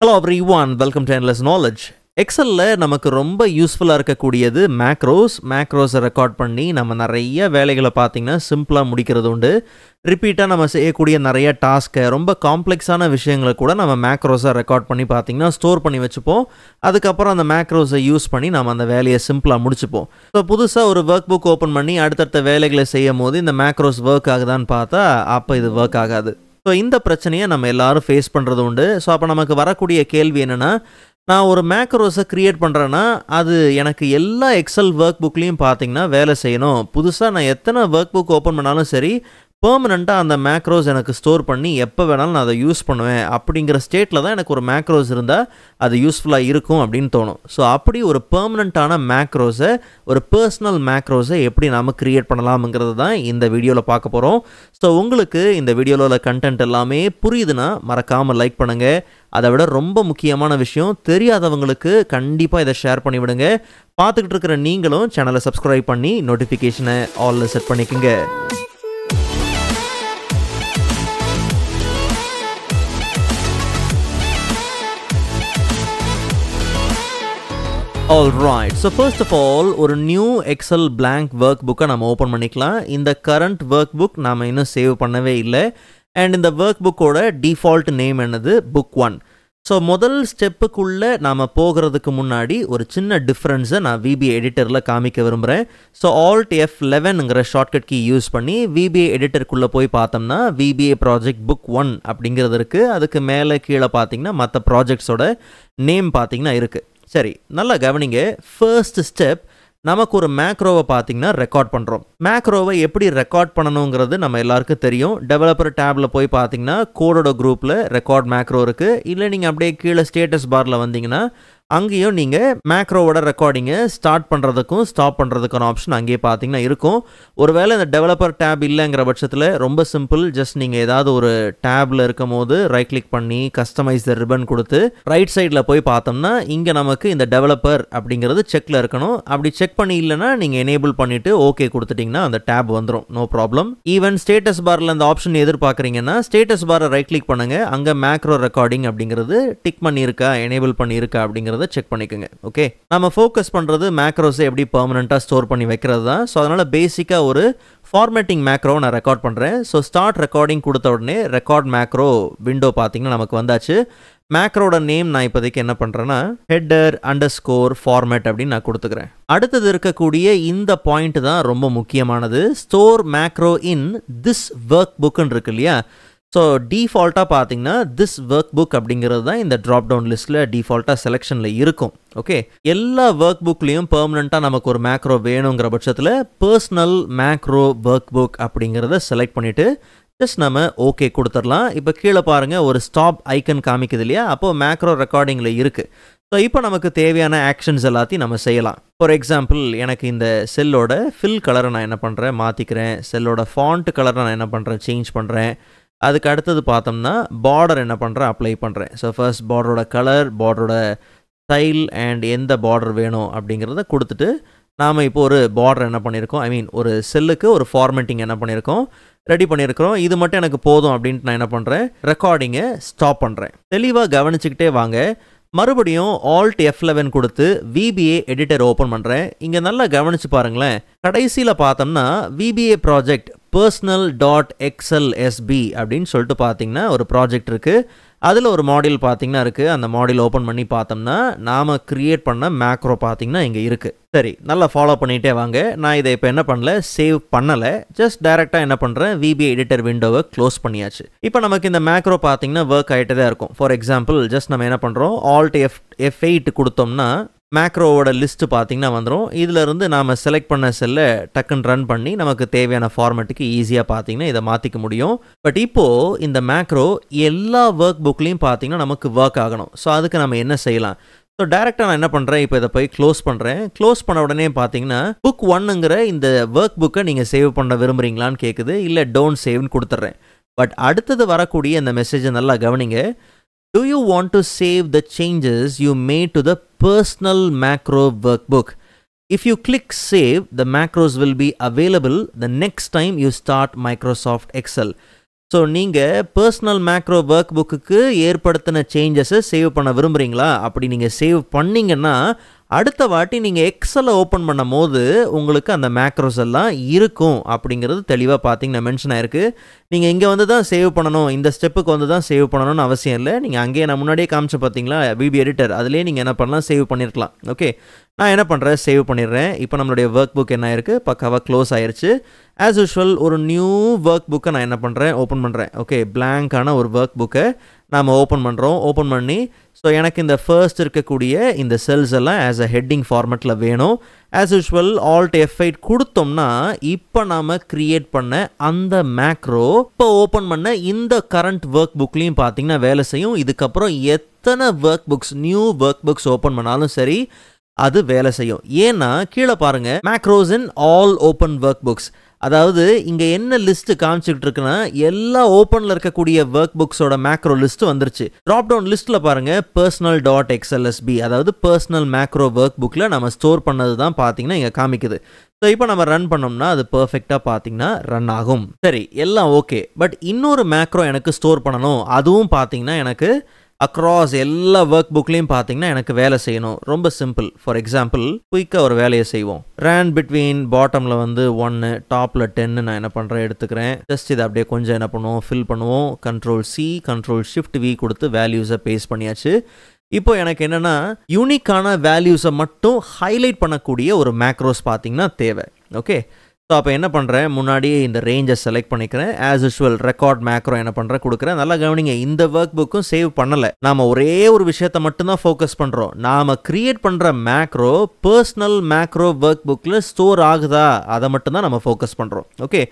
Hello everyone welcome to endless knowledge எக்ஸலில் நமக்கு ரொம்ப யூஸ்ஃபுல்லாக இருக்கக்கூடியது மேக்ரோஸ் மேக்ரோஸை ரெக்கார்ட் பண்ணி நம்ம நிறைய வேலைகளை பார்த்திங்கன்னா சிம்பிளாக முடிக்கிறது உண்டு. ரிப்பீட்டாக நம்ம செய்யக்கூடிய நிறைய டாஸ்க்கை ரொம்ப காம்ப்ளெக்ஸான விஷயங்களை கூட நம்ம மேக்ரோஸை ரெக்கார்ட் பண்ணி பார்த்திங்கன்னா ஸ்டோர் பண்ணி வச்சுப்போம். அதுக்கப்புறம் அந்த மேக்ரோஸை யூஸ் பண்ணி நம்ம அந்த வேலையை சிம்பிளாக முடிச்சுப்போம். ஸோ புதுசாக ஒரு ஒர்க் புக் ஓப்பன் பண்ணி அடுத்தடுத்த வேலைகளை செய்யும் போது இந்த மேக்ரோஸ் ஒர்க் ஆகுதான்னு பார்த்தா அப்போ இது ஒர்க் ஆகாது. ஸோ இந்த பிரச்சனையை நம்ம எல்லாரும் ஃபேஸ் பண்ணுறது உண்டு. ஸோ அப்போ நமக்கு வரக்கூடிய கேள்வி என்னென்னா நான் ஒரு மேக்ரோஸை க்ரியேட் பண்ணுறேன்னா அது எனக்கு எல்லா எக்ஸல் ஒர்க் புக்லேயும் பார்த்தீங்கன்னா வேலை செய்யணும். புதுசாக நான் எத்தனை ஒர்க் புக் ஓப்பன் பண்ணாலும் சரி பெர்மனண்ட்டாக அந்த மேக்ரோஸ் எனக்கு ஸ்டோர் பண்ணி எப்போ வேணாலும் நான் அதை யூஸ் பண்ணுவேன் அப்படிங்கிற ஸ்டேட்டில் தான் எனக்கு ஒரு மேக்ரோஸ் இருந்தால் அது யூஸ்ஃபுல்லாக இருக்கும் அப்படின்னு தோணும். ஸோ அப்படி ஒரு பெர்மனண்ட்டான மேக்ரோஸை ஒரு பர்சனல் மேக்ரோஸை எப்படி நாம் க்ரியேட் பண்ணலாம்ங்கிறது தான் இந்த வீடியோவில் பார்க்க போகிறோம் ஸோ உங்களுக்கு இந்த வீடியோவில் உள்ள கண்டென்ட் எல்லாமே புரியுதுன்னா மறக்காமல் லைக் பண்ணுங்கள் அதை விட ரொம்ப முக்கியமான விஷயம் தெரியாதவங்களுக்கு கண்டிப்பாக இதை ஷேர் பண்ணிவிடுங்க பார்த்துக்கிட்டு இருக்கிற நீங்களும் சேனலை சப்ஸ்கிரைப் பண்ணி நோட்டிஃபிகேஷனை ஆலில் செட் பண்ணிக்கோங்க. All right so first of all ஒரு நியூ எக்ஸல் பிளாங்க் ஒர்க் புக்கை நம்ம ஓப்பன் பண்ணிக்கலாம். இந்த கரண்ட் ஒர்க் புக் நாம் இன்னும் சேவ் பண்ணவே இல்லை. அண்ட் இந்த ஒர்க் புக்கோட டிஃபால்ட் நேம் என்னது? புக் ஒன் ஸோ முதல் ஸ்டெப்புக்குள்ளே நாம் போகிறதுக்கு முன்னாடி ஒரு சின்ன டிஃப்ரென்ஸை நான் விபிஏ எடிட்டரில் காமிக்க விரும்புகிறேன் ஸோ ஆல்ட் எஃப் லெவனுங்கிற ஷார்ட்கட் கீ யூஸ் பண்ணி விபிஏ எடிட்டருக்குள்ளே போய் பார்த்தோம்னா விபிஏ ப்ராஜெக்ட் புக் ஒன் அப்படிங்கிறது இருக்குது அதுக்கு மேலே கீழே பார்த்தீங்கன்னா மற்ற ப்ராஜெக்ட்ஸோட நேம் பார்த்தீங்கன்னா இருக்குது சரி நல்லா கவனிங்க. ஃபர்ஸ்ட் ஸ்டெப் நமக்கு ஒரு மேக்ரோவை பார்த்தீங்கன்னா ரெக்கார்ட் பண்ணுறோம் மேக்ரோவை எப்படி ரெக்கார்ட் பண்ணணுங்கிறது நம்ம எல்லாருக்கும் தெரியும். டெவலப்பர் டேப்பில் போய் பார்த்தீங்கன்னா கோடோட குரூப்பில் ரெக்கார்ட் மேக்ரோ இருக்குது இல்லை நீங்கள் அப்படியே கீழே ஸ்டேட்டஸ் பாரில் வந்தீங்கன்னா அங்கேயும் நீங்கள் மேக்ரோவோட ரெக்கார்டிங்கை ஸ்டார்ட் பண்ணுறதுக்கும் ஸ்டாப் பண்ணுறதுக்கான ஆப்ஷன் அங்கேயே பார்த்தீங்கன்னா இருக்கும். ஒருவேளை இந்த டெவலப்பர் டேப் இல்லைங்கிற பட்சத்தில் ரொம்ப சிம்பிள் ஜஸ்ட் நீங்கள் ஏதாவது ஒரு டேப்பில் இருக்கும் போது ரைட் கிளிக் பண்ணி கஸ்டமைஸ் த ரிபன் கொடுத்து ரைட் சைடில் போய் பார்த்தோம்னா இங்கே நமக்கு இந்த டெவலப்பர் அப்படிங்கிறது செக்கில் இருக்கணும். அப்படி செக் பண்ணி இல்லைன்னா நீங்கள் எனேபிள் பண்ணிவிட்டு ஓகே கொடுத்துட்டிங்கன்னா அந்த டேப் வந்துடும் நோ ப்ராப்ளம் ஈவன் ஸ்டேட்டஸ் பாரில் அந்த ஆப்ஷன் எதிர்பார்க்குறீங்கன்னா ஸ்டேட்டஸ் பாரை ரைட் கிளிக் பண்ணுங்கள் அங்கே மேக்ரோ ரெக்கார்டிங் அப்படிங்கிறது டிக் பண்ணியிருக்கா எனேபிள் பண்ணியிருக்கா அப்படிங்கிறது அப்படிங்கிறத செக் பண்ணிக்கோங்க ஓகே நம்ம ஃபோக்கஸ் பண்ணுறது மேக்ரோஸை எப்படி பர்மனெண்ட்டாக ஸ்டோர் பண்ணி வைக்கிறது தான். ஸோ அதனால் பேசிக்காக ஒரு ஃபார்மேட்டிங் மேக்ரோ நான் ரெக்கார்ட் பண்ணுறேன் ஸோ ஸ்டார்ட் ரெக்கார்டிங் கொடுத்த உடனே ரெக்கார்ட் மேக்ரோ விண்டோ பார்த்தீங்கன்னா நமக்கு வந்தாச்சு. மேக்ரோட நேம் நான் இப்போதைக்கு என்ன பண்ணுறேன்னா ஹெட்டர் அண்டர் ஸ்கோர் ஃபார்மேட் அப்படின்னு நான் கொடுத்துக்கிறேன். அடுத்தது இருக்கக்கூடிய இந்த பாயிண்ட் தான் ரொம்ப முக்கியமானது. Store macro in this work புக்குன்னு இருக்கு இல்லையா? ஸோ டிஃபால்ட்டாக பார்த்தீங்கன்னா திஸ் ஒர்க் புக் அப்படிங்கிறது தான் இந்த ட்ராப் டவுன் லிஸ்ட்டில் டிஃபால்ட்டாக செலெக்ஷனில் இருக்கும். ஓகே எல்லா ஒர்க் புக்லேயும் பெர்மனண்ட்டாக நமக்கு ஒரு மேக்ரோ வேணுங்கிற பட்சத்தில் பர்சனல் மேக்ரோ ஒர்க் புக் அப்படிங்கிறத செலக்ட் பண்ணிவிட்டு ஜஸ்ட் நம்ம ஓகே கொடுத்துடலாம். இப்போ கீழே பாருங்கள் ஒரு ஸ்டாப் ஐக்கன் காமிக்குது இல்லையா? அப்போது மேக்ரோ ரெக்கார்டிங்கில் இருக்குது ஸோ இப்போ நமக்கு தேவையான ஆக்ஷன்ஸ் எல்லாத்தையும் நம்ம செய்யலாம். ஃபார் எக்ஸாம்பிள் எனக்கு இந்த செல்லோட ஃபில் கலரை நான் என்ன பண்ணுறேன் மாற்றிக்கிறேன் செல்லோட ஃபாண்ட் கலரை நான் என்ன பண்ணுறேன் சேஞ்ச் பண்ணுறேன் அதுக்கு அடுத்தது பார்த்தோம்னா பார்டர் என்ன பண்ணுறேன் அப்ளை பண்ணுறேன் ஸோ ஃபர்ஸ்ட் பார்டரோட கலர் பார்டரோட ஸ்டைல் அண்ட் எந்த பார்டர் வேணும் அப்படிங்கிறத கொடுத்துட்டு நாம் இப்போ ஒரு பார்டர் என்ன பண்ணியிருக்கோம்? ஐ மீன் ஒரு செல்லுக்கு ஒரு ஃபார்மேட்டிங் என்ன பண்ணியிருக்கோம்? ரெடி பண்ணியிருக்கிறோம். இது மட்டும் எனக்கு போதும் அப்படின்ட்டு நான் என்ன பண்ணுறேன் ரெக்கார்டிங்கை ஸ்டாப் பண்ணுறேன் தெளிவாக கவனிச்சுக்கிட்டே வாங்க. மறுபடியும் ஆல்ட் எஃப் லெவன் கொடுத்து விபிஏ எடிட்டர் ஓப்பன் பண்ணுறேன் இங்கே நல்லா கவனிச்சு பாருங்களேன். கடைசியில் பார்த்தோம்னா VBA project personal dot XL SB அப்படின்னு சொல்லிட்டு பார்த்தீங்கன்னா ஒரு ப்ராஜெக்ட் இருக்குது அதில் ஒரு மாடியூல் பார்த்தீங்கன்னா இருக்குது அந்த மாடியூல் ஓப்பன் பண்ணி பார்த்தோம்னா நாம் க்ரியேட் பண்ண மேக்ரோ பார்த்தீங்கன்னா இங்கே இருக்குது சரி நல்லா ஃபாலோ பண்ணிகிட்டே வாங்க. நான் இதை இப்போ என்ன பண்ணல? சேவ் பண்ணலை. ஜஸ்ட் டைரெக்டாக என்ன பண்ணுறேன் விபிஐ எடிட்டர் விண்டோவை க்ளோஸ் பண்ணியாச்சு. இப்போ நமக்கு இந்த மேக்ரோ பார்த்தீங்கன்னா ஒர்க் ஆகிட்டே தான் இருக்கும். ஃபார் எக்ஸாம்பிள் ஜஸ்ட் நம்ம என்ன பண்ணுறோம் ஆல்ட் எஃப் எஃப் எயிட் கொடுத்தோம்னா மேக்ரோவோட லிஸ்ட்டு பார்த்தீங்கன்னா வந்துடும் இதிலிருந்து நாம் செலக்ட் பண்ண செல்லை டக்குன்னு ரன் பண்ணி நமக்கு தேவையான ஃபார்மேட்டுக்கு ஈஸியாக பார்த்தீங்கன்னா இதை மாற்றிக்க முடியும். பட் இப்போது இந்த மேக்ரோ எல்லா ஒர்க் புக்லேயும் பார்த்தீங்கன்னா நமக்கு ஒர்க் ஆகணும். ஸோ அதுக்கு நம்ம என்ன செய்யலாம்? ஸோ டேரெக்டாக நான் என்ன பண்ணுறேன் இப்போ இதை போய் க்ளோஸ் பண்ணுறேன் க்ளோஸ் பண்ண உடனே பார்த்தீங்கன்னா புக் ஒன்னுங்கிற இந்த ஒர்க் புக்கை நீங்கள் சேவ் பண்ண விரும்புகிறீங்களான்னு கேட்குது இல்லை டோன்ட் சேவ்னு கொடுத்துட்றேன். பட் அடுத்தது வரக்கூடிய அந்த மெசேஜை நல்லா கவனிங்க. Do you want to save the changes you made to the personal macro workbook? If you click save, the macros will be available the next time you start Microsoft Excel. So நீங்கள் personal macro work புக்குக்கு ஏற்படுத்தின சேஞ்சஸை save பண்ண விரும்புகிறீங்களா அப்படி நீங்கள் save பண்ணீங்கன்னா அடுத்த வாட்டி நீங்கள் எக்ஸலை ஓப்பன் பண்ணும் போது உங்களுக்கு அந்த மேக்ரோஸ் எல்லாம் இருக்கும் அப்படிங்கிறது தெளிவாக பார்த்தீங்கன்னா மென்ஷன் ஆயிருக்கு. நீங்கள் இங்கே வந்து தான் சேவ் பண்ணணும் இந்த ஸ்டெப்புக்கு வந்து தான் சேவ் பண்ணணும்னு அவசியம் இல்லை. நீங்கள் அங்கேயே நான் முன்னாடியே காமிச்சு பார்த்தீங்களா பிபி எடிட்டர் அதுலேயே நீங்கள் என்ன பண்ணலாம் சேவ் பண்ணியிருக்கலாம் ஓகே நான் என்ன பண்ணுறேன் சேவ் பண்ணிடுறேன். இப்போ நம்மளுடைய ஒர்க் புக் என்ன ஆயிருக்கு? பக்காவாக க்ளோஸ் ஆயிடுச்சு ஆஸ் யூஷுவல் ஒரு நியூ ஒர்க் புக்கை நான் என்ன பண்ணுறேன் ஓப்பன் பண்ணுறேன் ஓகே பிளாங்கான ஒரு ஒர்க் புக்கை நாம் ஓப்பன் பண்ணுறோம் ஓப்பன் பண்ணி ஸோ எனக்கு இந்த ஃபர்ஸ்ட் இருக்கக்கூடிய இந்த செல்ஸ் எல்லாம் ஆஸ் அ ஹெட்டிங் ஃபார்மெட்டில் வேணும். As usual alt F eight கொடுத்தோம்னா இப்போ நாம் க்ரியேட் பண்ண அந்த மேக்ரோ இப்போ ஓப்பன் பண்ண இந்த கரண்ட் ஒர்க் புக்லேயும் பார்த்தீங்கன்னா வேலை செய்யும். இதுக்கப்புறம் எத்தனை work books new work books open பண்ணாலும் சரி அது வேலை செய்யும். ஏன்னா கீழே பாருங்க macros in all open workbooks அதாவது இங்கே என்ன லிஸ்ட் காமிச்சிக்கிட்டு இருக்குன்னா எல்லா ஓப்பனில் இருக்கக்கூடிய ஒர்க் புக்ஸோட மேக்ரோ லிஸ்ட் வந்துருச்சு ட்ராப் டவுன் லிஸ்ட்டில் பாருங்க பர்சனல் டாட் எக்ஸ்எல்எஸ்பி அதாவது பர்சனல் மேக்ரோ ஒர்க் புக்கில் நம்ம ஸ்டோர் பண்ணது தான் பார்த்தீங்கன்னா இங்கே காமிக்குது. ஸோ இப்போ நம்ம ரன் பண்ணோம்னா அது பர்ஃபெக்டாக பார்த்தீங்கன்னா ரன் ஆகும். சரி எல்லாம் ஓகே பட் இன்னொரு மேக்ரோ எனக்கு ஸ்டோர் பண்ணணும். அதுவும் பார்த்தீங்கன்னா எனக்கு அக்ராஸ் எல்லா ஒர்க் புக்லேயும் பார்த்தீங்கன்னா எனக்கு வேலை செய்யணும். ரொம்ப சிம்பிள் ஃபார் எக்ஸாம்பிள் குயிக்காக ஒரு வேலையை செய்வோம். ரேன் பிட்வீன் பாட்டமில் வந்து ஒன்று டாப்பில் டென்னு நான் என்ன பண்ணுறேன் எடுத்துக்கிறேன். ஜஸ்ட் இதை அப்படியே கொஞ்சம் என்ன பண்ணுவோம் ஃபில் பண்ணுவோம். Control C control shift V கொடுத்து வேல்யூஸை பேஸ் பண்ணியாச்சு. இப்போ எனக்கு என்னென்னா யூனிக்கான வேல்யூஸை மட்டும் ஹைலைட் பண்ணக்கூடிய ஒரு மேக்ரோஸ் பார்த்தீங்கன்னா தேவை. ஓகே ஸோ அப்போ என்ன பண்ணுறேன் முன்னாடியே இந்த ரேஞ்சை செலக்ட் பண்ணிக்கிறேன். ஆஸ் யூஷுவல் ரெக்கார்ட் மேக்ரோ என்ன பண்ணுறேன் கொடுக்குறேன். நல்லா கவனிங்க இந்த ஒர்க் புக்கும் சேவ் பண்ணலை. நாம் ஒரே ஒரு விஷயத்தை மட்டும்தான் ஃபோக்கஸ் பண்ணுறோம் நாம் க்ரியேட் பண்ணுற மேக்ரோ பர்சனல் மேக்ரோ ஒர்க் புக்கில் ஸ்டோர் ஆகுதா? அதை மட்டும்தான் நம்ம ஃபோக்கஸ் பண்ணுறோம் ஓகே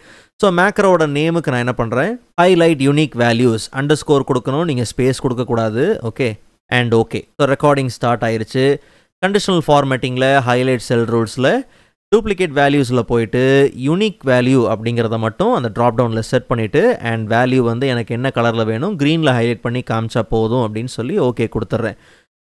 ஸோ மேக்ரோவோட நேமுக்கு நான் என்ன பண்ணுறேன் highlight unique values underscore கொடுக்கணும் நீங்கள் ஸ்பேஸ் கொடுக்கக்கூடாது okay and okay so recording start ஆயிடுச்சு கண்டிஷனல் ஃபார்மேட்டிங்கில் ஹைலைட் செல் ரூல்ஸில் டூப்ளிகேட் வேல்யூஸில் போயிட்டு யூனிக் வேல்யூ அப்படிங்கிறத மட்டும் அந்த ட்ராப் டவுனில் செட் பண்ணிவிட்டு அண்ட் வேல்யூ வந்து எனக்கு என்ன கலரில் வேணும் க்ரீனில் ஹைலைட் பண்ணி காமிச்சா போதும் அப்படின்னு சொல்லி ஓகே கொடுத்துட்றேன்.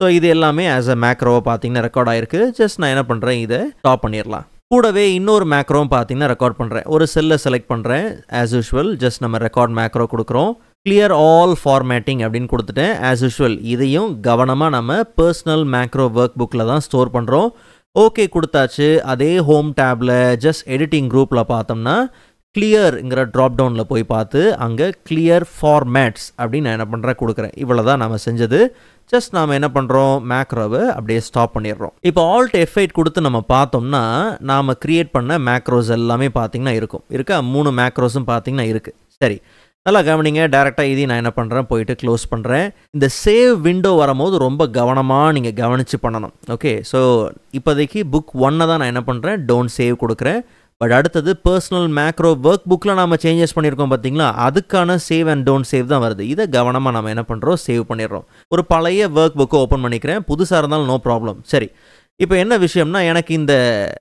ஸோ இது எல்லாமே ஆஸ் அ மேக்ரோவை பார்த்தீங்கன்னா ரெக்கார்ட் ஆயிருக்கு. ஜஸ்ட் நான் என்ன பண்ணுறேன் இதை ஸ்டாப் பண்ணிடலாம். கூடவே இன்னொரு மேக்ரோவும் பார்த்தீங்கன்னா ரெக்கார்ட் பண்ணுறேன் ஒரு செல்லை செலக்ட் பண்ணுறேன் ஆஸ் யூஷுவல் ஜஸ்ட் நம்ம ரெக்கார்ட் மேக்ரோ கொடுக்குறோம். கிளியர் ஆல் ஃபார்மேட்டிங் அப்படின்னு கொடுத்துட்டேன் ஆஸ் யூஷுவல் இதையும் கவனமாக நம்ம பர்சனல் மேக்ரோ ஒர்க் புக்கில் தான் ஸ்டோர் பண்ணுறோம் ஓகே கொடுத்தாச்சு. அதே ஹோம் டேப்பில் ஜஸ்ட் எடிட்டிங் குரூப்பில் பார்த்தோம்னா கிளியருங்கிற ட்ராப் டவுனில் போய் பார்த்து அங்கே கிளியர் ஃபார்மேட்ஸ் அப்படின்னு நான் என்ன பண்ணுறேன் கொடுக்குறேன். இவ்வளோ தான் நம்ம செஞ்சது. ஜஸ்ட் நாம் என்ன பண்ணுறோம் மேக்ரோவை அப்படியே ஸ்டாப் பண்ணிடுறோம். இப்போ ஆல்ட் எஃபைட் கொடுத்து நம்ம பார்த்தோம்னா நாம் க்ரியேட் பண்ண மேக்ரோஸ் எல்லாமே பார்த்தீங்கன்னா இருக்கும். இருக்கா? மூணு மேக்ரோஸும் பார்த்தீங்கன்னா இருக்குது சரி. நல்லா கவனிங்க டேரெக்டாக இதையும் நான் என்ன பண்ணுறேன் போயிட்டு க்ளோஸ் பண்ணுறேன் இந்த சேவ் விண்டோ வரும்போது ரொம்ப கவனமாக நீங்கள் கவனித்து பண்ணணும். ஓகே ஸோ இப்போதைக்கு புக் ஒன்னை தான் நான் என்ன பண்ணுறேன் டோன்ட் சேவ் கொடுக்குறேன். பட் அடுத்தது பர்சனல் மேக்ரோ ஒர்க் புக்கில் நாம் சேஞ்சஸ் பண்ணியிருக்கோம் பார்த்தீங்களா? அதுக்கான சேவ் அண்ட் டோன்ட் சேவ் தான் வருது. இதை கவனமாக நம்ம என்ன பண்ணுறோம் சேவ் பண்ணிடுறோம். ஒரு பழைய ஒர்க் புக்கை ஓப்பன் பண்ணிக்கிறேன் புதுசாக இருந்தாலும் நோ ப்ராப்ளம் சரி இப்போ என்ன விஷயம்னா எனக்கு இந்த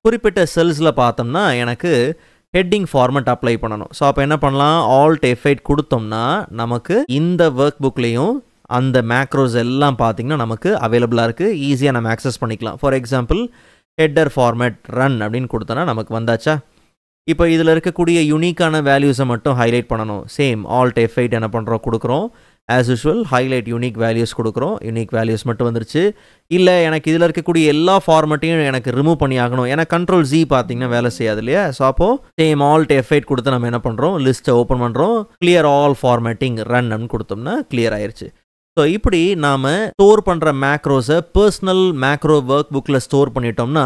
குறிப்பிட்ட செல்ஸில் பார்த்தோம்னா எனக்கு ஹெட்டிங் ஃபார்மெட் அப்ளை பண்ணணும். ஸோ அப்போ என்ன பண்ணலாம்? ஆல்ட் எஃபைட் கொடுத்தோம்னா நமக்கு இந்த ஒர்க் புக்லேயும் அந்த மேக்ரோஸ் எல்லாம் பார்த்தீங்கன்னா நமக்கு அவைலபிளாக இருக்குது ஈஸியாக நம்ம ஆக்சஸ் பண்ணிக்கலாம். For example header format run அப்படின்னு கொடுத்தோன்னா நமக்கு வந்தாச்சா? இப்போ இதில் இருக்கக்கூடிய யூனிக்கான வேல்யூஸை மட்டும் ஹைலைட் பண்ணணும். சேம் ஆல்ட் எஃபைட் என்ன பண்ணுறோம் கொடுக்குறோம். As usual highlight unique values கொடுக்குறோம். யூனிக் வேல்யூஸ் மட்டும் வந்துருச்சு. இல்லை எனக்கு இதில் இருக்கக்கூடிய எல்லா ஃபார்மேட்டையும் எனக்கு ரிமூவ் பண்ணி ஆகணும் ஏன்னா கண்ட்ரோல் ஜி பார்த்தீங்கன்னா வேலை செய்யாது இல்லையா? ஸோ அப்போ சேம் ஆல்ட் எஃபைட் கொடுத்து நம்ம என்ன பண்ணுறோம் லிஸ்ட்டை ஓப்பன் பண்ணுறோம் கிளியர் ஆல் ஃபார்மேட்டிங் ரன் அப்படின்னு கொடுத்தோம்னா கிளியர் ஆயிடுச்சு ஸோ இப்படி நாம் ஸ்டோர் பண்ணுற மேக்ரோஸை பர்சனல் மேக்ரோ ஒர்க் புக்கில் ஸ்டோர் பண்ணிட்டோம்னா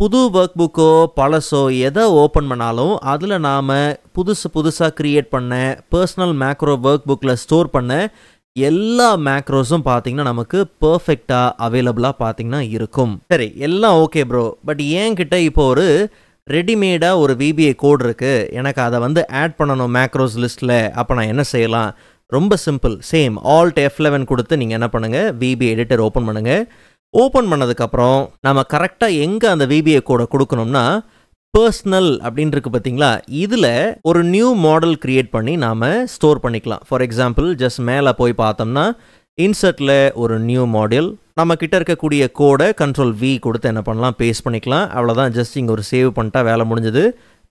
புது ஒர்க் புக்கோ பழசோ எதை ஓப்பன் பண்ணாலும் அதில் நாம் புதுசு புதுசாக க்ரியேட் பண்ண பர்சனல் மேக்ரோ ஒர்க் புக்கில் ஸ்டோர் பண்ண எல்லா மேக்ரோஸும் பார்த்தீங்கன்னா நமக்கு பர்ஃபெக்டாக அவைலபிளாக பார்த்தீங்கன்னா இருக்கும். சரி எல்லாம் ஓகே ப்ரோ பட் என்கிட்ட இப்போ ஒரு ரெடிமேடாக ஒரு விபிஐ கோட் இருக்குது எனக்கு அதை வந்து ஆட் பண்ணணும் மேக்ரோஸ் லிஸ்ட்டில் அப்போ நான் என்ன செய்யலாம்? ரொம்ப simple same alt F eleven கொடுத்து நீங்கள் என்ன பண்ணுங்கள் விபி எடிட்டர் ஓப்பன் பண்ணுங்கள் ஓப்பன் பண்ணதுக்கப்புறம் நம்ம கரெக்டாக எங்கே அந்த விபிஏ கோடை கொடுக்கணும்னா பர்சனல் அப்படின்னு இருக்கு பார்த்தீங்களா இதில் ஒரு நியூ மாடல் க்ரியேட் பண்ணி நாம் ஸ்டோர் பண்ணிக்கலாம். ஃபார் எக்ஸாம்பிள் ஜஸ்ட் மேலே போய் பார்த்தோம்னா இன்சர்ட்டில் ஒரு நியூ மாடல் நம்ம கிட்ட இருக்கக்கூடிய கோடை கண்ட்ரோல் வி கொடுத்து என்ன பண்ணலாம் பேஸ்ட் பண்ணிக்கலாம். அவ்வளோதான் ஜஸ்ட் இங்கே ஒரு சேவ் பண்ணிட்டா வேலை முடிஞ்சது.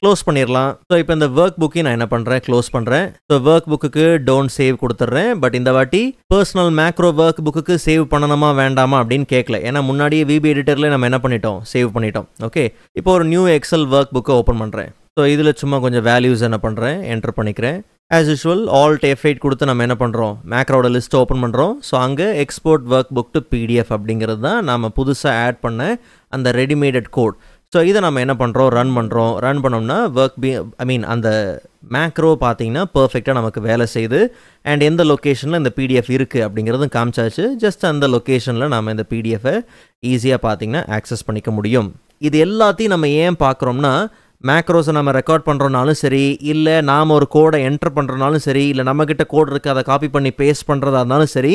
க்ளோஸ் பண்ணிடலாம் ஸோ இப்போ இந்த ஒர்க் புக்கையும் நான் என்ன பண்ணுறேன் க்ளோஸ் பண்ணுறேன் ஸோ ஒர்க் புக்குக்கு டோன்ட் சேவ் கொடுத்துட்றேன் பட் இந்த வாட்டி பர்சனல் மேக்ரோ ஒர்க் புக்குக்கு சேவ் பண்ணணுமா வேண்டாமா அப்படின்னு கேட்கல ஏன்னா முன்னாடியே விபி எடிட்டரில் நம்ம என்ன பண்ணிட்டோம்? சேவ் பண்ணிட்டோம். ஓகே இப்போ ஒரு நியூ எக்ஸல் ஒர்க் புக்கை ஓப்பன் பண்ணுறேன் ஸோ இதில் சும்மா கொஞ்சம் வேல்யூஸ் என்ன பண்ணுறேன் என்டர் பண்ணிக்கிறேன். As usual alt F eight கொடுத்து நம்ம என்ன பண்ணுறோம் மேக்ரோட லிஸ்ட் ஓப்பன் பண்ணுறோம் ஸோ அங்கே export work book to PDF அப்படிங்கிறது தான் நம்ம புதுசாக ஆட் பண்ண அந்த ரெடிமேடட் கோட் ஸோ இதை நம்ம என்ன பண்ணுறோம் ரன் பண்ணுறோம் ரன் பண்ணோம்னா ஒர்க் பி ஐ மீன் அந்த மேக்ரோ பார்த்தீங்கன்னா பர்ஃபெக்டாக நமக்கு வேலை செய்யுது. அண்ட் எந்த லொக்கேஷனில் இந்த பிடிஎஃப் இருக்குது அப்படிங்கிறதும் காமிச்சாச்சு. ஜஸ்ட் அந்த லொக்கேஷனில் நம்ம இந்த பிடிஎஃபை ஈஸியாக பார்த்தீங்கன்னா ஆக்சஸ் பண்ணிக்க முடியும். இது எல்லாத்தையும் நம்ம ஏன் பார்க்குறோம்னா மேக்ரோஸை நம்ம ரெக்கார்ட் பண்ணுறோனாலும் சரி இல்லை நாம் ஒரு கோடை என்டர் பண்ணுறனாலும் சரி இல்லை நம்மக்கிட்ட கோட் இருக்குது அதை காப்பி பண்ணி பேஸ்ட் பண்ணுறதா இருந்தாலும் சரி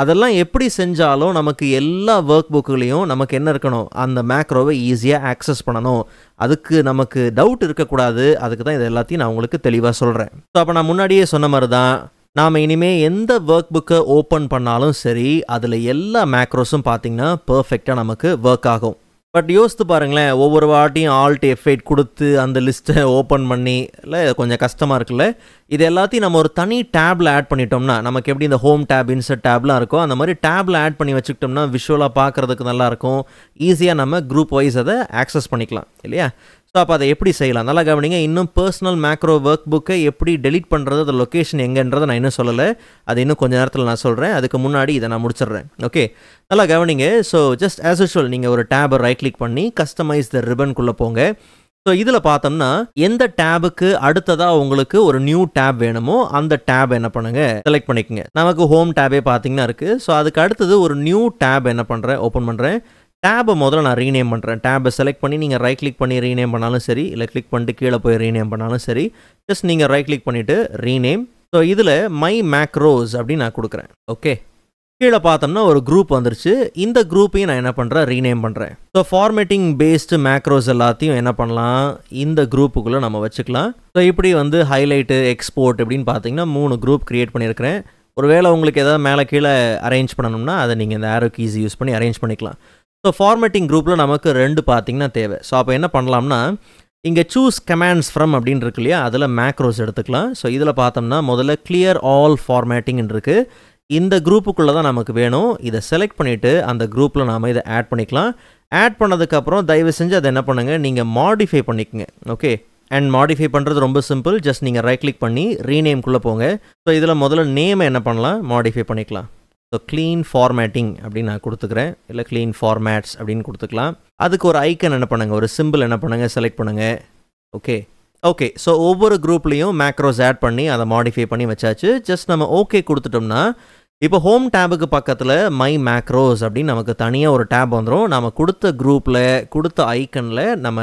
அதெல்லாம் எப்படி செஞ்சாலும் நமக்கு எல்லா ஒர்க் புக்குகளையும் நமக்கு என்ன இருக்கணும்? அந்த மேக்ரோவை ஈஸியாக ஆக்சஸ் பண்ணணும். அதுக்கு நமக்கு டவுட் இருக்கக்கூடாது. அதுக்கு தான் இது எல்லாத்தையும் நான் உங்களுக்கு தெளிவாக சொல்கிறேன் ஸோ அப்போ நான் முன்னாடியே சொன்ன மாதிரி தான் நாம் இனிமேல் எந்த ஒர்க் புக்கை ஓப்பன் பண்ணாலும் சரி அதில் எல்லா மேக்ரோஸும் பார்த்திங்கன்னா பர்ஃபெக்டாக நமக்கு ஒர்க் ஆகும். பட் யோசித்து பாருங்களேன் ஒவ்வொரு வாட்டியும் ஆல்ட் எஃபெக்ட் கொடுத்து அந்த லிஸ்ட்டை ஓப்பன் பண்ணி இல்லை கொஞ்சம் கஷ்டமாக இருக்குல்ல இது எல்லாத்தையும் நம்ம ஒரு தனி டேப்பில் ஆட் பண்ணிட்டோம்னா நமக்கு எப்படி இந்த ஹோம் டேப் இன்சர்ட் டேப்லாம் இருக்கோ அந்த மாதிரி டேப்பில் ஆட் பண்ணி வச்சுக்கிட்டோம்னா விஷுவலாக பார்க்குறதுக்கு நல்லாயிருக்கும் ஈஸியாக நம்ம குரூப் வைஸ் அதை ஆக்சஸ் பண்ணிக்கலாம் இல்லையா? அப்போ அதை எப்படி செய்யலாம்? நல்லா கவனிங்க இன்னும் பர்சனல் மேக்ரோ ஒர்க் புக்கை எப்படி டெலிட் பண்ணுறது அது லொக்கேஷன் எங்கன்றதை நான் இன்னும் சொல்லலை. அது இன்னும் கொஞ்சம் நேரத்தில் நான் சொல்கிறேன் அதுக்கு முன்னாடி இதை நான் முடிச்சிடுறேன். ஓகே நல்லா கவனிங்க. ஸோ ஜஸ்ட் ஆஸ் யூஷுவல் நீங்கள் ஒரு டேபை ரைட் கிளிக் பண்ணி கஸ்டமைஸ் த ரிபன்குள்ளே போங்க. ஸோ இதில் பார்த்தோம்னா எந்த டேபுக்கு அடுத்ததாக உங்களுக்கு ஒரு நியூ டேப் வேணுமோ அந்த டேப் என்ன பண்ணுங்க? செலக்ட் பண்ணிக்கோங்க. நமக்கு ஹோம் டேபே பார்த்தீங்கன்னா இருக்குது ஸோ அதுக்கு அடுத்தது ஒரு நியூ டேப் என்ன பண்ணுறேன் ஓப்பன் பண்ணுறேன் டேபை முதல்ல நான் ரீநேம் பண்ணுறேன் டேபை செலக்ட் பண்ணி நீங்கள் ரைட் கிளிக் பண்ணி ரீநேம் பண்ணாலும் சரி இல்லை கிளிக் பண்ணிட்டு கீழே போய் ரீநேம் பண்ணாலும் சரி ஜஸ்ட் நீங்கள் ரைட் கிளிக் பண்ணிவிட்டு ரீநேம் ஸோ இதில் மை மேக்ரோஸ் அப்படின்னு நான் கொடுக்குறேன். ஓகே கீழே பார்த்தோம்னா ஒரு குரூப் வந்துருச்சு. இந்த குரூப்பையும் நான் என்ன பண்ணுறேன் ரீநேம் பண்ணுறேன் ஸோ ஃபார்மேட்டிங் பேஸ்டு மேக்ரோஸ் எல்லாத்தையும் என்ன பண்ணலாம்? இந்த குரூப்புக்குள்ளே நம்ம வச்சுக்கலாம். ஸோ இப்படி வந்து ஹைலைட்டு எக்ஸ்போர்ட் அப்படின்னு பார்த்தீங்கன்னா மூணு குரூப் க்ரியேட் பண்ணியிருக்கிறேன். ஒருவேளை உங்களுக்கு எதாவது மேலே கீழே அரேஞ்ச் பண்ணணும்னா அதை நீங்கள் இந்த ஆரோ கீஸ் யூஸ் பண்ணி அரேஞ்ச் பண்ணிக்கலாம். ஸோ ஃபார்மேட்டிங் குரூப்பில் நமக்கு ரெண்டு பார்த்தீங்கன்னா தேவை. ஸோ அப்போ என்ன பண்ணலாம்னா இங்கே சூஸ் கமாண்ட்ஸ் ஃப்ரம் அப்படின்னு இருக்கு இல்லையா? அதில் மேக்ரோஸ் எடுத்துக்கலாம். ஸோ இதில் பார்த்தோம்னா முதல்ல கிளியர் ஆல் ஃபார்மேட்டிங் இருக்குது இந்த குரூப்புக்குள்ளே தான் நமக்கு வேணும். இதை செலக்ட் பண்ணிவிட்டு அந்த குரூப்பில் நாம் இதை ஆட் பண்ணிக்கலாம். ஆட் பண்ணதுக்கப்புறம் தயவு செஞ்சு அதை என்ன பண்ணுங்கள் நீங்கள் மாடிஃபை பண்ணிக்கோங்க. ஓகே அண்ட் மாடிஃபை பண்ணுறது ரொம்ப சிம்பிள் ஜஸ்ட் நீங்கள் ரைட் கிளிக் பண்ணி ரீநேம்குள்ளே போங்க. ஸோ இதில் முதல்ல நேமை என்ன பண்ணலாம்? மாடிஃபை பண்ணிக்கலாம். ஸோ க்ளீன் ஃபார்மேட்டிங் அப்படின்னு நான் கொடுத்துக்கிறேன். இல்லை க்ளீன் ஃபார்மேட்ஸ் அப்படின்னு கொடுத்துக்கலாம். அதுக்கு ஒரு ஐக்கன் என்ன பண்ணுங்கள் ஒரு சிம்பிள் என்ன பண்ணுங்கள் செலக்ட் பண்ணுங்கள் ஓகே ஓகே ஸோ ஒவ்வொரு குரூப்லேயும் மேக்ரோஸ் ஆட் பண்ணி அதை மாடிஃபை பண்ணி வச்சாச்சு. ஜஸ்ட் நம்ம ஓகே கொடுத்துட்டோம்னா இப்போ ஹோம் டேபுக்கு பக்கத்தில் மை மேக்ரோஸ் அப்படின்னு நமக்கு தனியாக ஒரு டேப் வந்துடும் நம்ம கொடுத்த குரூப்பில் கொடுத்த ஐக்கனில் நம்ம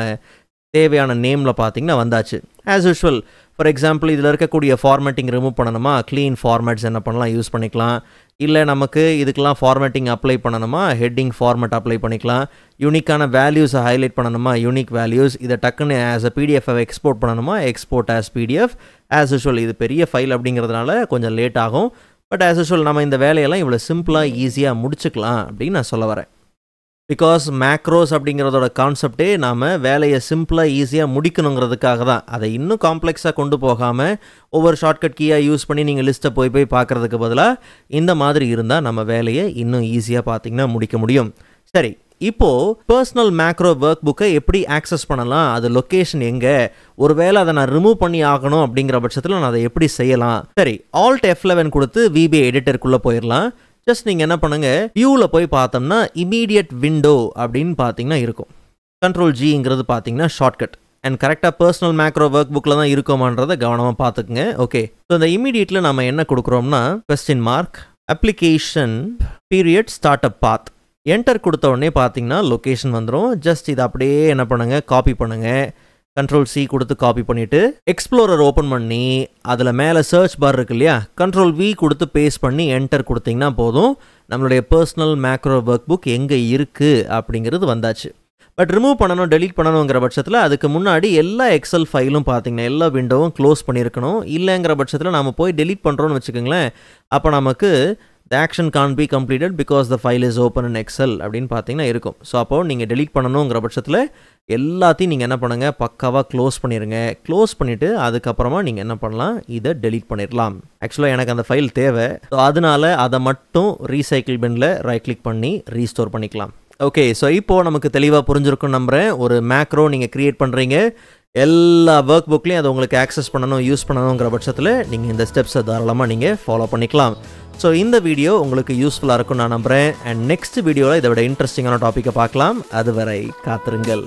தேவையான நேமில் பார்த்தீங்கன்னா வந்தாச்சு. ஆஸ் யூஷுவல் ஃபார் எக்ஸாம்பிள் இதில் இருக்கக்கூடிய ஃபார்மேட்டிங் ரிமூவ் பண்ணணுமா? க்ளீன் ஃபார்மேட்ஸ் என்ன பண்ணலாம்? யூஸ் பண்ணிக்கலாம். இல்லை நமக்கு இதுக்கெலாம் ஃபார்மேட்டிங் அப்ளை பண்ணணுமா? ஹெட்டிங் ஃபார்மேட் அப்ளை பண்ணிக்கலாம். யூனிக்கான வேல்யூஸை ஹைலைட் பண்ணணுமா? யூனிக் வேல்யூஸ் இதை டக்குன்னு ஆஸ் அ பிடிஎஃப் எக்ஸ்போர்ட் பண்ணணுமா? Export as PDF as usual இது பெரிய ஃபைல் அப்படிங்கிறதுனால கொஞ்சம் லேட் ஆகும். பட் ஆஸ் யூஷுவல் நம்ம இந்த வேலையெல்லாம் இவ்வளோ சிம்பிளாக ஈஸியாக முடிச்சுக்கலாம் அப்படின்னு நான் சொல்ல வரேன். பிகாஸ் மேக்ரோஸ் அப்படிங்கிறதோட கான்செப்டே நாம் வேலையை சிம்பிளாக ஈஸியாக முடிக்கணுங்கிறதுக்காக தான். அதை இன்னும் காம்ப்ளெக்ஸாக கொண்டு போகாமல் ஒவ்வொரு ஷார்ட்கட் கீயாக யூஸ் பண்ணி நீங்கள் லிஸ்ட்டை போய் போய் பார்க்குறதுக்கு பதிலாக இந்த மாதிரி இருந்தால் நம்ம வேலையை இன்னும் ஈஸியாக பார்த்திங்கன்னா முடிக்க முடியும். சரி இப்போது பர்சனல் மேக்ரோ ஒர்க் புக்கை எப்படி ஆக்சஸ் பண்ணலாம்? அது லொக்கேஷன் எங்கே? ஒருவேளை அதை நான் ரிமூவ் பண்ணி ஆகணும் அப்படிங்கிற பட்சத்தில் நான் அதை எப்படி செய்யலாம்? சரி ஆல்ட் எஃப் லெவன் கொடுத்து விபிஐ எடிட்டருக்குள்ளே போயிடலாம். ஜஸ்ட் நீங்கள் என்ன பண்ணுங்கள் வியூவில் போய் பார்த்தோம்னா இமீடியட் விண்டோ அப்படின்னு பார்த்தீங்கன்னா இருக்கும். கண்ட்ரோல் ஜிங்கிறது பார்த்தீங்கன்னா ஷார்ட்கட் அண்ட் கரெக்டாக பர்சனல் மேக்ரோ ஒர்க் புக்கில் தான் இருக்கோமான்றதை கவனமாக பார்த்துக்குங்க. ஓகே ஸோ இந்த இமீடியட்டில் நம்ம என்ன கொடுக்குறோம்னா question mark application period start up path enter கொடுத்த உடனே பார்த்தீங்கன்னா லொக்கேஷன் வந்துடும் ஜஸ்ட் இதை அப்படியே என்ன பண்ணுங்கள் காப்பி பண்ணுங்கள் கண்ட்ரோல் சி கொடுத்து காப்பி பண்ணிவிட்டு எக்ஸ்ப்ளோரர் ஓப்பன் பண்ணி அதில் மேலே சர்ச் பார் இருக்கு இல்லையா? கண்ட்ரோல் வி கொடுத்து பேஸ்ட் பண்ணி என்டர் கொடுத்தீங்கன்னா போதும். நம்மளுடைய பர்சனல் மேக்ரோ ஒர்க் புக் எங்கே இருக்குது அப்படிங்கிறது வந்தாச்சு. பட் ரிமூவ் பண்ணணும் டெலீட் பண்ணணுங்கிற பட்சத்தில் அதுக்கு முன்னாடி எல்லா எக்ஸல் ஃபைலும் பார்த்தீங்கன்னா எல்லா விண்டோவும் க்ளோஸ் பண்ணியிருக்கணும். இல்லைங்கிற பட்சத்தில் நம்ம போய் டெலீட் பண்ணுறோன்னு வச்சுக்கோங்களேன் அப்போ நமக்கு the action can be completed because the file is open and Excel அப்படின்னு பார்த்தீங்கன்னா இருக்கும். ஸோ அப்போது நீங்கள் டெலீட் பண்ணணுங்கிற பட்சத்தில் எல்லாத்தையும் நீங்கள் என்ன பண்ணுங்கள் பக்காவாக க்ளோஸ் பண்ணிடுங்க க்ளோஸ் பண்ணிவிட்டு அதுக்கப்புறமா நீங்கள் என்ன பண்ணலாம்? இதை டெலீட் பண்ணிடலாம் ஆக்சுவலாக எனக்கு அந்த ஃபைல் தேவை. ஸோ அதனால அதை மட்டும் ரீசைக்கிள் பின்னில் ரைட் கிளிக் பண்ணி ரீஸ்டோர் பண்ணிக்கலாம். ஓகே ஸோ இப்போது நமக்கு தெளிவாக புரிஞ்சிருக்கும் நம்புகிறேன் ஒரு மேக்ரோ நீங்கள் க்ரியேட் பண்ணுறீங்க எல்லா ஒர்க் புக்லேயும் அதை உங்களுக்கு ஆக்சஸ் பண்ணணும் யூஸ் பண்ணணுங்கிற பட்சத்தில் நீங்கள் இந்த ஸ்டெப்ஸை தாராளமாக நீங்கள் ஃபாலோ பண்ணிக்கலாம். ஸோ இந்த வீடியோ உங்களுக்கு யூஸ்ஃபுல்லாக இருக்கும்னு நான் நம்புகிறேன் அண்ட் நெக்ஸ்ட் வீடியோவில் இதை விட இன்ட்ரெஸ்டிங்கான டாப்பிக்கை பார்க்கலாம். அதுவரை காத்திருங்கள்.